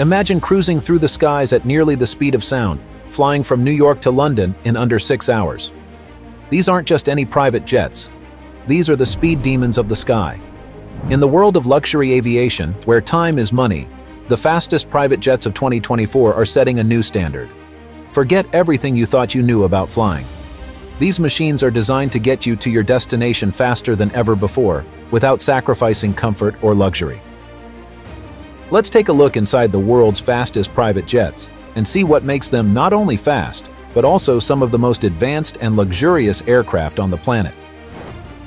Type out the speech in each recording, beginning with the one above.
Imagine cruising through the skies at nearly the speed of sound, flying from New York to London in under six hours. These aren't just any private jets. These are the speed demons of the sky. In the world of luxury aviation, where time is money, the fastest private jets of 2024 are setting a new standard. Forget everything you thought you knew about flying. These machines are designed to get you to your destination faster than ever before, without sacrificing comfort or luxury. Let's take a look inside the world's fastest private jets and see what makes them not only fast, but also some of the most advanced and luxurious aircraft on the planet.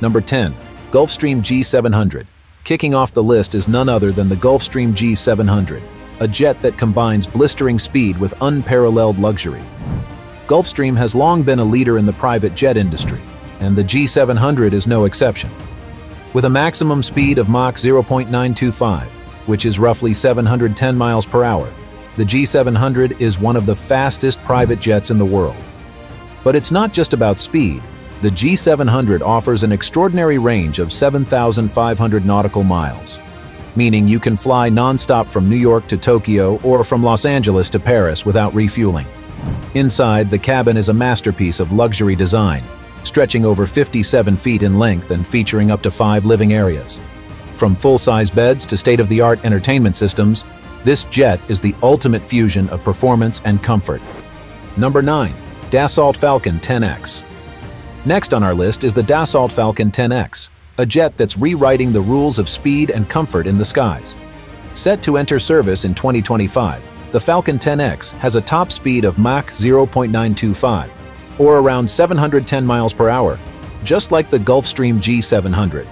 Number 10. Gulfstream G700. Kicking off the list is none other than the Gulfstream G700, a jet that combines blistering speed with unparalleled luxury. Gulfstream has long been a leader in the private jet industry, and the G700 is no exception. With a maximum speed of Mach 0.925, which is roughly 710 miles per hour, the G700 is one of the fastest private jets in the world. But it's not just about speed. The G700 offers an extraordinary range of 7,500 nautical miles, meaning you can fly nonstop from New York to Tokyo or from Los Angeles to Paris without refueling. Inside, the cabin is a masterpiece of luxury design, stretching over 57 feet in length and featuring up to five living areas. From full-size beds to state-of-the-art entertainment systems, this jet is the ultimate fusion of performance and comfort. Number 9. Dassault Falcon 10X Next on our list is the Dassault Falcon 10X, a jet that's rewriting the rules of speed and comfort in the skies. Set to enter service in 2025, the Falcon 10X has a top speed of Mach 0.925, or around 710 miles per hour, just like the Gulfstream G700.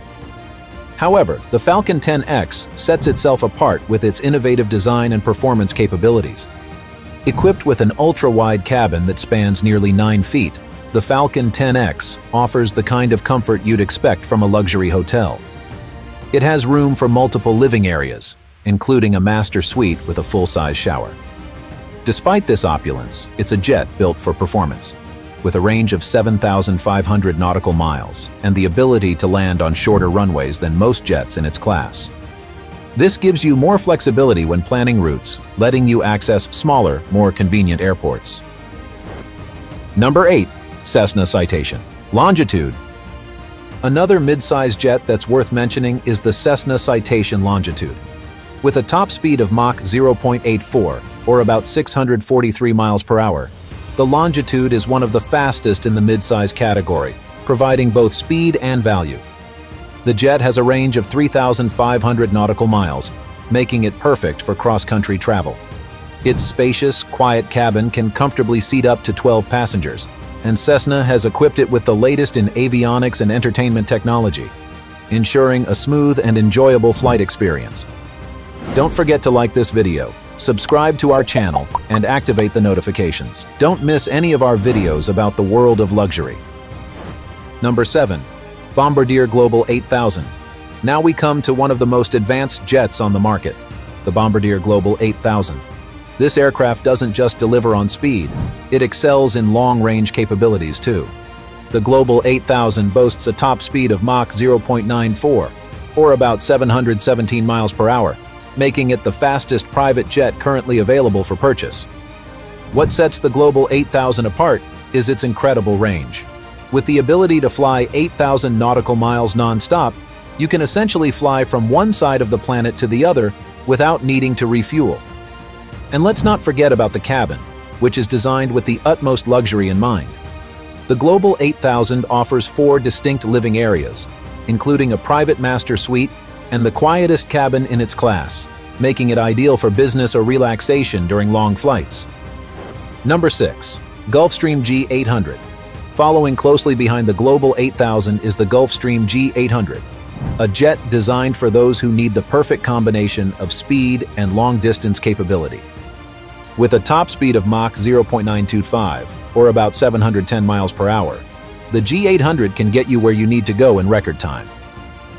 However, the Falcon 10X sets itself apart with its innovative design and performance capabilities. Equipped with an ultra-wide cabin that spans nearly 9 feet, the Falcon 10X offers the kind of comfort you'd expect from a luxury hotel. It has room for multiple living areas, including a master suite with a full-size shower. Despite this opulence, it's a jet built for performance with a range of 7,500 nautical miles and the ability to land on shorter runways than most jets in its class. This gives you more flexibility when planning routes, letting you access smaller, more convenient airports. Number 8. Cessna Citation Longitude Another mid-size jet that's worth mentioning is the Cessna Citation Longitude. With a top speed of Mach 0.84, or about 643 miles per hour, the Longitude is one of the fastest in the midsize category, providing both speed and value. The jet has a range of 3,500 nautical miles, making it perfect for cross-country travel. Its spacious, quiet cabin can comfortably seat up to 12 passengers, and Cessna has equipped it with the latest in avionics and entertainment technology, ensuring a smooth and enjoyable flight experience. Don't forget to like this video, subscribe to our channel, and activate the notifications. Don't miss any of our videos about the world of luxury. Number 7. Bombardier Global 8000. Now we come to one of the most advanced jets on the market, the Bombardier Global 8000. This aircraft doesn't just deliver on speed, it excels in long-range capabilities too. The Global 8000 boasts a top speed of Mach 0.94, or about 717 miles per hour, making it the fastest private jet currently available for purchase. What sets the Global 8000 apart is its incredible range. With the ability to fly 8,000 nautical miles non-stop, you can essentially fly from one side of the planet to the other without needing to refuel. And let's not forget about the cabin, which is designed with the utmost luxury in mind. The Global 8000 offers four distinct living areas, including a private master suite and the quietest cabin in its class, making it ideal for business or relaxation during long flights. Number 6. Gulfstream G800. Following closely behind the Global 8000 is the Gulfstream G800, a jet designed for those who need the perfect combination of speed and long-distance capability. With a top speed of Mach 0.925, or about 710 miles per hour, the G800 can get you where you need to go in record time.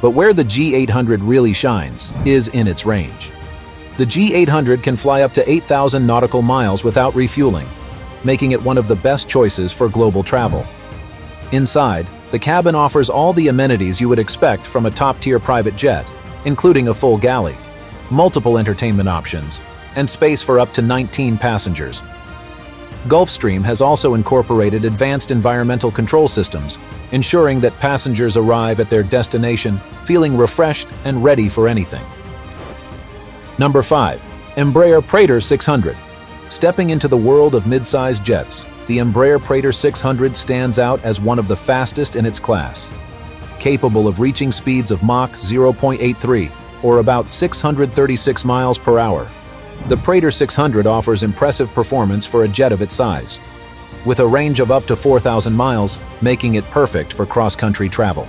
But where the G800 really shines is in its range. The G800 can fly up to 8,000 nautical miles without refueling, making it one of the best choices for global travel. Inside, the cabin offers all the amenities you would expect from a top-tier private jet, including a full galley, multiple entertainment options, and space for up to 19 passengers. Gulfstream has also incorporated advanced environmental control systems, ensuring that passengers arrive at their destination feeling refreshed and ready for anything. Number 5. Embraer Praetor 600 Stepping into the world of mid-sized jets, the Embraer Praetor 600 stands out as one of the fastest in its class. Capable of reaching speeds of Mach 0.83, or about 636 miles per hour, the Praetor 600 offers impressive performance for a jet of its size, with a range of up to 4,000 miles, making it perfect for cross-country travel,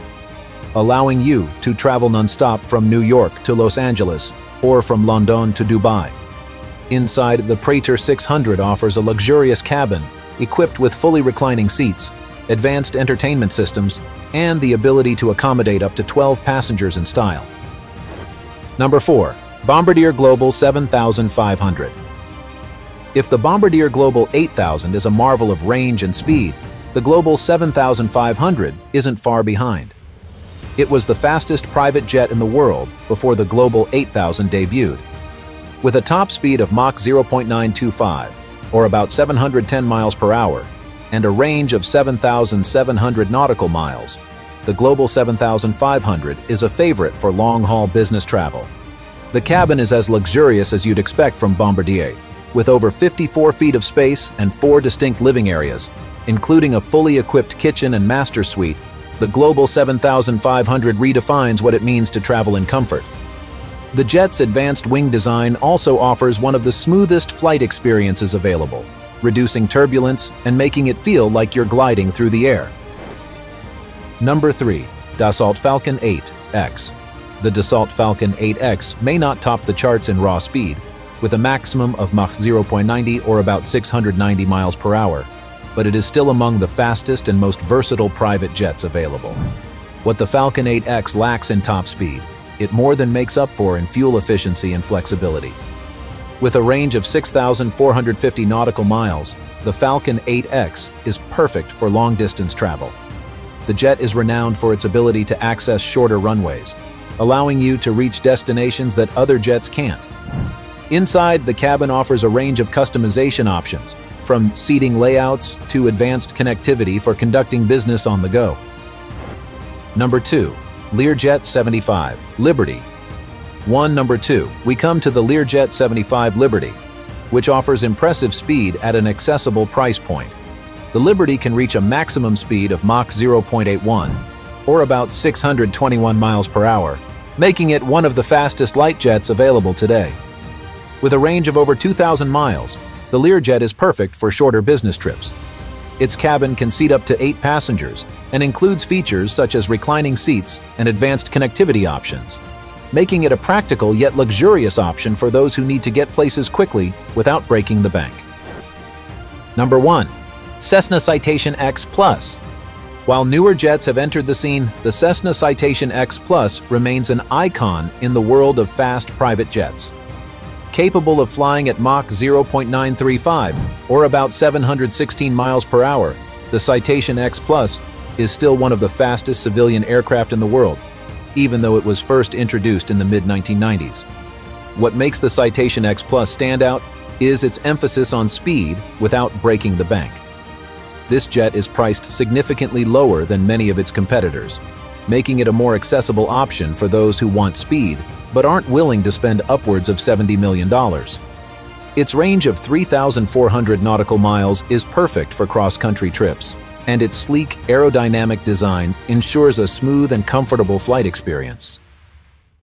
allowing you to travel non-stop from New York to Los Angeles or from London to Dubai. Inside, the Praetor 600 offers a luxurious cabin equipped with fully reclining seats, advanced entertainment systems, and the ability to accommodate up to 12 passengers in style. Number 4. Bombardier Global 7500. If the Bombardier Global 8000 is a marvel of range and speed, the Global 7500 isn't far behind. It was the fastest private jet in the world before the Global 8000 debuted. With a top speed of Mach 0.925, or about 710 miles per hour, and a range of 7,700 nautical miles, the Global 7500 is a favorite for long-haul business travel. The cabin is as luxurious as you'd expect from Bombardier, with over 54 feet of space and four distinct living areas, including a fully equipped kitchen and master suite. The Global 7500 redefines what it means to travel in comfort. The jet's advanced wing design also offers one of the smoothest flight experiences available, reducing turbulence and making it feel like you're gliding through the air. Number 3. Dassault Falcon 8X the Dassault Falcon 8X may not top the charts in raw speed, with a maximum of Mach 0.90 or about 690 miles per hour, but it is still among the fastest and most versatile private jets available. What the Falcon 8X lacks in top speed, it more than makes up for in fuel efficiency and flexibility. With a range of 6,450 nautical miles, the Falcon 8X is perfect for long-distance travel. The jet is renowned for its ability to access shorter runways, allowing you to reach destinations that other jets can't. Inside, the cabin offers a range of customization options, from seating layouts to advanced connectivity for conducting business on the go. Number 2. Learjet 75 Liberty 1. Number 2. We come to the Learjet 75 Liberty, which offers impressive speed at an accessible price point. The Liberty can reach a maximum speed of Mach 0.81, or about 621 miles per hour, making it one of the fastest light jets available today. With a range of over 2,000 miles, the Learjet is perfect for shorter business trips. Its cabin can seat up to eight passengers and includes features such as reclining seats and advanced connectivity options, making it a practical yet luxurious option for those who need to get places quickly without breaking the bank. Number 1. Cessna Citation X Plus while newer jets have entered the scene, the Cessna Citation X Plus remains an icon in the world of fast private jets. Capable of flying at Mach 0.935, or about 716 miles per hour, the Citation X Plus is still one of the fastest civilian aircraft in the world, even though it was first introduced in the mid-1990s. What makes the Citation X Plus stand out is its emphasis on speed without breaking the bank. This jet is priced significantly lower than many of its competitors, making it a more accessible option for those who want speed but aren't willing to spend upwards of $70 million. Its range of 3,400 nautical miles is perfect for cross-country trips, and its sleek, aerodynamic design ensures a smooth and comfortable flight experience.